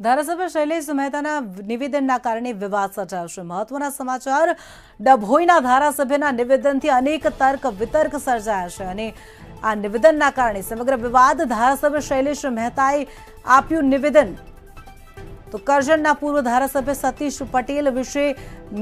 ધારાસભ્ય શૈલેષ મહેતાના નિવેદનના કારણે વિવાદ સર્જાયો મહત્વના સમાચાર, ડભોઈના ધારાસભ્યના નિવેદનથી અનેક તર્ક વિતર્ક સર્જાયા છે અને આ નિવેદનના કારણે સમગ્ર વિવાદ ધારાસભ્ય શૈલેષ મહેતાએ આપ્યું નિવેદન. તો કરજણના પૂર્વ ધારાસભ્ય સતીશ પટેલ વિશે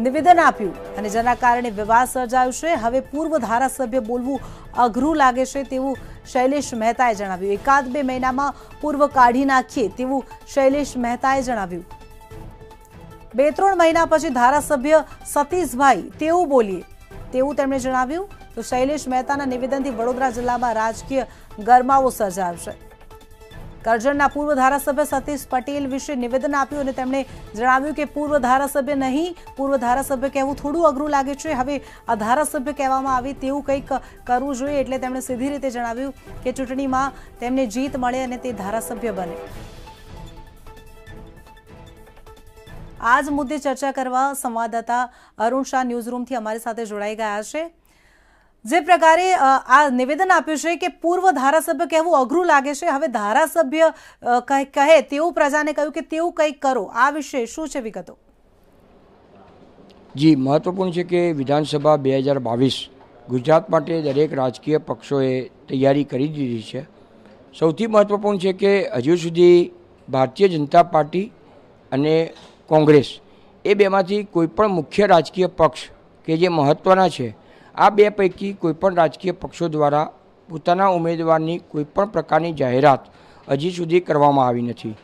નિવેદન આપ્યું અને જેના કારણે વિવાદ સર્જાયો છે. હવે પૂર્વ ધારાસભ્ય બોલવું અઘરું લાગે છે તેવું શૈલેષ મહેતાએ જણાવ્યું. એકાદ બે મહિનામાં પૂર્વ કાઢી નાખીએ તેવું શૈલેષ મહેતાએ જણાવ્યું. બે ત્રણ મહિના પછી ધારાસભ્ય સતીશભાઈ તેવું બોલીએ તેવું તેમણે જણાવ્યું. તો શૈલેષ મહેતાના નિવેદનથી વડોદરા જિલ્લામાં રાજકીય ગરમાવો સર્જાયો છે. કરજણના પૂર્વ ધારાસભ્ય સતીશ પટેલ વિશે નિવેદન આપ્યું અને તેમણે જણાવ્યું કે પૂર્વ ધારાસભ્ય નહીં, પૂર્વ ધારાસભ્ય કહેવું થોડું અઘરું લાગે છે. હવે આ ધારાસભ્ય કહેવામાં આવે તેવું કંઈક કરવું જોઈએ એટલે તેમણે સીધી રીતે જણાવ્યું કે ચૂંટણીમાં તેમને જીત મળે અને તે ધારાસભ્ય બને. આ મુદ્દે ચર્ચા કરવા સંવાદદાતા અરુણ શાહ ન્યૂઝરૂમથી અમારી સાથે જોડાઈ ગયા છે. જે પ્રકારે આ નિવેદન આપ્યું છે કે પૂર્વ ધારાસભ્ય કહેવું અઘરું લાગે છે. હવે ધારાસભ્ય કહે તેવું પ્રજાને કહ્યું કે તેવું કંઈક કરો. આ વિશે શું છે વિગતો? જી, મહત્વપૂર્ણ છે કે વિધાનસભા બે હજાર બાવીસ ગુજરાત માટે દરેક રાજકીય પક્ષોએ તૈયારી કરી દીધી છે. સૌથી મહત્વપૂર્ણ છે કે હજુ સુધી ભારતીય જનતા પાર્ટી અને કોંગ્રેસ એ બેમાંથી કોઈપણ મુખ્ય રાજકીય પક્ષ કે જે મહત્ત્વના છે આ બે પૈકી કોઈપણ રાજકીય પક્ષો દ્વારા પોતાના ઉમેદવારની કોઈપણ પ્રકારની જાહેરાત હજી સુધી કરવામાં આવી નથી.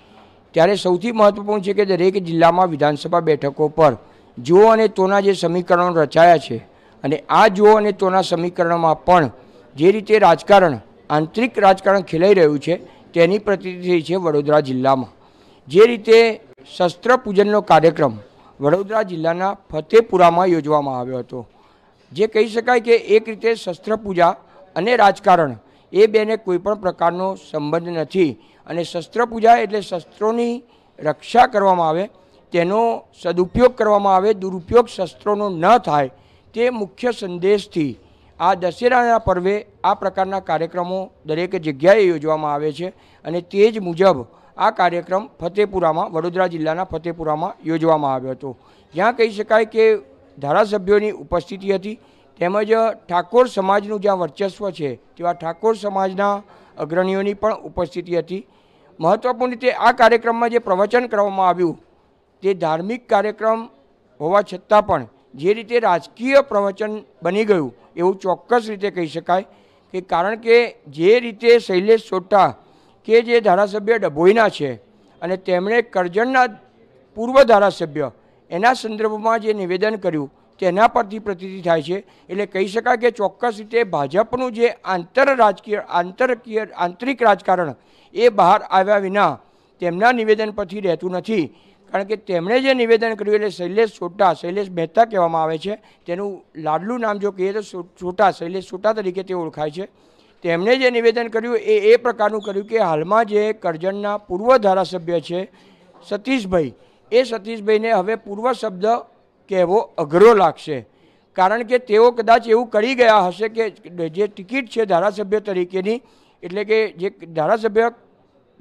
ત્યારે સૌથી મહત્ત્વપૂર્ણ છે કે દરેક જિલ્લામાં વિધાનસભા બેઠકો પર જો અને તોના જે સમીકરણો રચાયા છે અને આ જો અને તોના સમીકરણોમાં પણ જે રીતે રાજકારણ, આંતરિક રાજકારણ ખેલાઈ રહ્યું છે તેની પ્રતિતિ થઈ છે વડોદરા જિલ્લામાં. જે રીતે શસ્ત્ર પૂજનનો કાર્યક્રમ વડોદરા જિલ્લાના ફતેપુરામાં યોજવામાં આવ્યો હતો. જે કહી શકાય કે એક રીતે શસ્ત્ર પૂજા અને રાજકારણ એ બેને કોઈપણ પ્રકારનો સંબંધ નથી. અને શસ્ત્ર પૂજા એટલે શસ્ત્રોની રક્ષા કરવામાં આવે, તેનો સદુપયોગ કરવામાં આવે, દુરુપયોગ શસ્ત્રોનો ન થાય, તે મુખ્ય સંદેશથી આ દશેરાના પર્વે આ પ્રકારના કાર્યક્રમો દરેક જગ્યાએ યોજવામાં આવે છે. અને તે જ મુજબ આ કાર્યક્રમ ફતેપુરામાં, વડોદરા જિલ્લાના ફતેપુરામાં યોજવામાં આવ્યો હતો. જ્યાં કહી શકાય કે ધારાસભ્યોની ઉપસ્થિતિ હતી. તેમજ ઠાકોર સમાજનું જ્યાં વર્ચસ્વ છે, તેવા ઠાકોર સમાજના અગ્રણીઓની પણ ઉપસ્થિતિ હતી. મહત્વપૂર્ણ રીતે આ કાર્યક્રમમાં જે પ્રવચન કરવામાં આવ્યું, તે ધાર્મિક કાર્યક્રમ હોવા છતાં પણ જે રીતે રાજકીય પ્રવચન બની ગયું, એવું ચોક્કસ રીતે કહી શકાય કે કારણ કે જે રીતે શૈલેષ સોટા કે જે ધારાસભ્ય ડભોઈના છે અને તેમણે કરજણના પૂર્વ ધારાસભ્ય એના સંદર્ભમાં જે નિવેદન કર્યું, તેના પરથી પ્રતીતિ થાય છે. એટલે કહી શકાય કે ચોક્કસ રીતે ભાજપનું જે આંતર રાજકીય, આંતરકીય, આંતરિક રાજકારણ એ બહાર આવ્યા વિના તેમના નિવેદન પરથી રહેતું નથી. કારણ કે તેમણે જે નિવેદન કર્યું એટલે શૈલેષ સોટા શૈલેષ મહેતા કહેવામાં આવે છે. તેનું લાડલું નામ જો કહીએ તો છોટા, શૈલેષ સોટા તરીકે તે ઓળખાય છે. તેમણે જે નિવેદન કર્યું એ એ પ્રકારનું કર્યું કે હાલમાં જે કરજણના પૂર્વ ધારાસભ્ય છે, સતીશભાઈ એ સતીશભાઈને હવે પૂર્વ શબ્દ કહેવો અઘરો લાગશે. કારણ કે તેઓ કદાચ એવું કરી ગયા હશે કે જે ટિકિટ છે ધારાસભ્ય તરીકેની, એટલે કે જે ધારાસભ્ય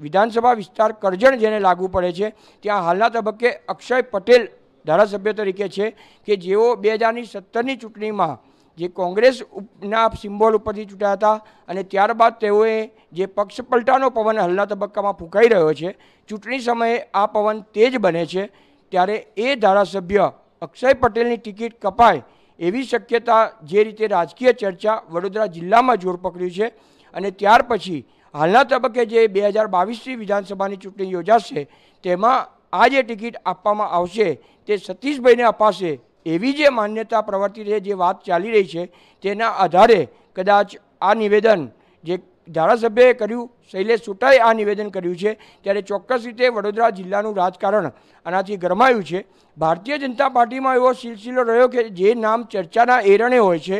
વિધાનસભા વિસ્તાર કરજણ જેને લાગુ પડે છે, ત્યાં હાલના તબક્કે અક્ષય પટેલ ધારાસભ્ય તરીકે છે કે જેઓ બે હજારની સત્તરની ચૂંટણીમાં જે કોંગ્રેસ ઉપ- ના સિમ્બોલ ઉપરથી ચૂંટ્યા હતા અને ત્યારબાદ તેઓએ જે પક્ષ પલટાનો પવન હાલના તબક્કામાં ફૂંકાઈ રહ્યો છે, ચૂંટણી સમયે આ પવન તેજ બને છે, ત્યારે એ ધારાસભ્ય અક્ષય પટેલની ટિકિટ કપાય એવી શક્યતા જે રીતે રાજકીય ચર્ચા વડોદરા જિલ્લામાં જોર પકડ્યું છે અને ત્યાર પછી હાલના તબક્કે જે બે હજાર બાવીસની વિધાનસભાની ચૂંટણી યોજાશે, તેમાં આ જે ટિકિટ આપવામાં આવશે તે સતીશભાઈને અપાશે એવી જે માન્યતા પ્રવર્તી રહી, જે વાત ચાલી રહી છે, તેના આધારે કદાચ આ નિવેદન જે ધારાસભ્યએ કર્યું, શૈલેષ સુટાએ આ નિવેદન કર્યું છે, ત્યારે ચોક્કસ રીતે વડોદરા જિલ્લાનું રાજકારણ આનાથી ગરમાયું છે. ભારતીય જનતા પાર્ટીમાં એવો સિલસિલો રહ્યો કે જે નામ ચર્ચાના એરણે હોય છે,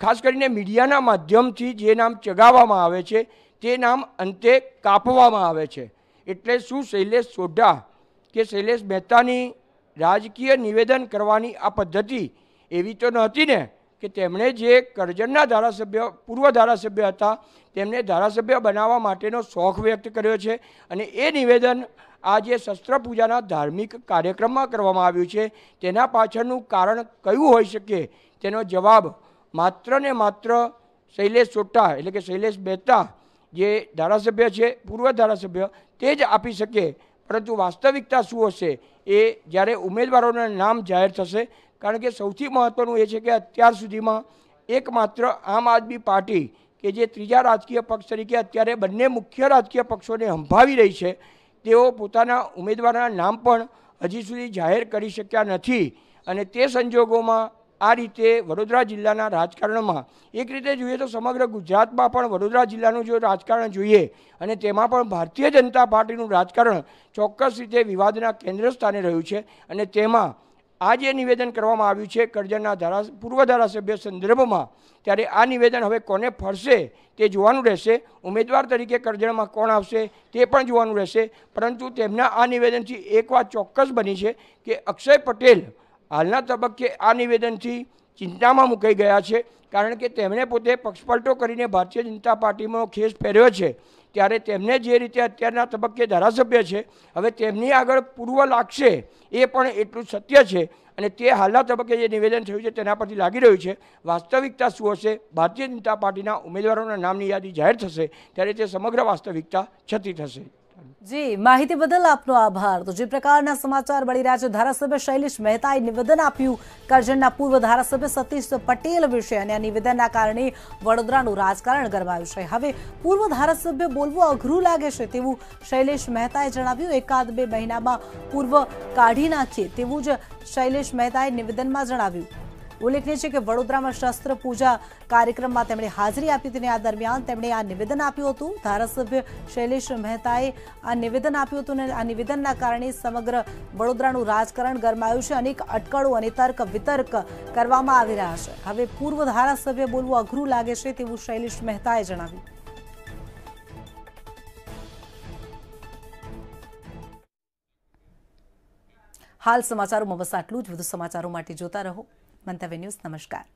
ખાસ કરીને મીડિયાના માધ્યમથી જે નામ ચગાવવામાં આવે છે, તે નામ અંતે કાપવામાં આવે છે. એટલે શું શૈલેષ સોઢા કે શૈલેષ મહેતાની રાજકીય નિવેદન કરવાની આ પદ્ધતિ એવી તો નહોતી ને કે તેમણે જે કરજણના ધારાસભ્ય, પૂર્વ ધારાસભ્ય હતા, તેમને ધારાસભ્ય બનાવવા માટેનો શોખ વ્યક્ત કર્યો છે અને એ નિવેદન આ જે શસ્ત્ર પૂજાના ધાર્મિક કાર્યક્રમમાં કરવામાં આવ્યું છે. તેના પાછળનું કારણ કયું હોઈ શકે? તેનો જવાબ માત્ર ને માત્ર શૈલેષ ચોટ્ટા એટલે કે શૈલેષ મહેતા જે ધારાસભ્ય છે, પૂર્વ ધારાસભ્ય, તે જ આપી શકે. પરંતુ વાસ્તવિકતા શું હશે એ જ્યારે ઉમેદવારોના નામ જાહેર થશે, કારણ કે સૌથી મહત્ત્વનું એ છે કે અત્યાર સુધીમાં એકમાત્ર આમ આદમી પાર્ટી કે જે ત્રીજા રાજકીય પક્ષ તરીકે અત્યારે બંને મુખ્ય રાજકીય પક્ષોને હંભાવી રહી છે, તેઓ પોતાના ઉમેદવારના નામ પણ હજી સુધી જાહેર કરી શક્યા નથી. અને તે સંજોગોમાં આ રીતે વડોદરા જિલ્લાના રાજકારણમાં એક રીતે જોઈએ તો સમગ્ર ગુજરાતમાં પણ વડોદરા જિલ્લાનું જો રાજકારણ જોઈએ અને તેમાં પણ ભારતીય જનતા પાર્ટીનું રાજકારણ ચોક્કસ રીતે વિવાદના કેન્દ્ર સ્થાને રહ્યું છે અને તેમાં આ જે નિવેદન કરવામાં આવ્યું છે કરજણના ધારા, પૂર્વ ધારાસભ્ય સંદર્ભમાં, ત્યારે આ નિવેદન હવે કોને ફરશે તે જોવાનું રહેશે. ઉમેદવાર તરીકે કરજણમાં કોણ આવશે તે પણ જોવાનું રહેશે. પરંતુ તેમના આ નિવેદનથી એક વાત ચોક્કસ બની છે કે અક્ષય પટેલ હાલના તબક્કે આ નિવેદનથી ચિંતામાં મુકાઈ ગયા છે, કારણ કે તેમણે પોતે પક્ષપલટો કરીને ભારતીય જનતા પાર્ટીમાં ખેસ પહેર્યો છે, ત્યારે તેમને જે રીતે અત્યારના તબક્કે ધારાસભ્ય છે, હવે તેમની આગળ પૂર્વ લાગશે એ પણ એટલું સત્ય છે અને તે હાલના તબક્કે જે નિવેદન થયું છે તેના પરથી લાગી રહ્યું છે. વાસ્તવિકતા શું હશે? ભારતીય જનતા પાર્ટીના ઉમેદવારોના નામની યાદી જાહેર થશે, ત્યારે તે સમગ્ર વાસ્તવિકતા છતી થશે. જી, માહિતી બદલ આપનો આભાર. તો જે પ્રકારના સમાચાર મળી રહ્યા છે, ધારાસભ્ય શૈલેષ મહેતાએ નિવેદન આપ્યું. કરજણના પૂર્વ ધારાસભ્ય સતીશ પટેલ વિશે અને આ નિવેદનના કારણે વડોદરાનું રાજકારણ ગરમાયું છે. હવે પૂર્વ ધારાસભ્ય બોલવું અઘરું લાગે છે તેવું શૈલેષ મહેતાએ જણાવ્યું. એકાદ બે મહિનામાં પૂર્વ કાઢી નાખીએ તેવું જ શૈલેષ મહેતાએ નિવેદનમાં જણાવ્યું. ઉલ્લેખનીય છે કે વડોદરામાં શસ્ત્ર પૂજા કાર્યક્રમમાં તેમણે હાજરી આપી હતી અને આ દરમિયાન તેમણે આ નિવેદન આપ્યું હતું. ધારાસભ્ય શૈલેષ મહેતાએ આ નિવેદન આપ્યું હતું અને આ નિવેદનના કારણે સમગ્ર વડોદરાનું રાજકારણ ગરમાયું છે. અનેક અટકળો અને તર્ક વિતર્ક કરવામાં આવી રહ્યા છે. હવે પૂર્વ ધારાસભ્ય બોલવું અઘરું લાગે છે તેવું શૈલેષ મહેતાએ જણાવ્યું. હાલ સમાચારોમાં બસ આટલું જ. વધુ સમાચારો માટે જોતા રહો. મંતવ્ય ન્યૂઝ નમસ્કાર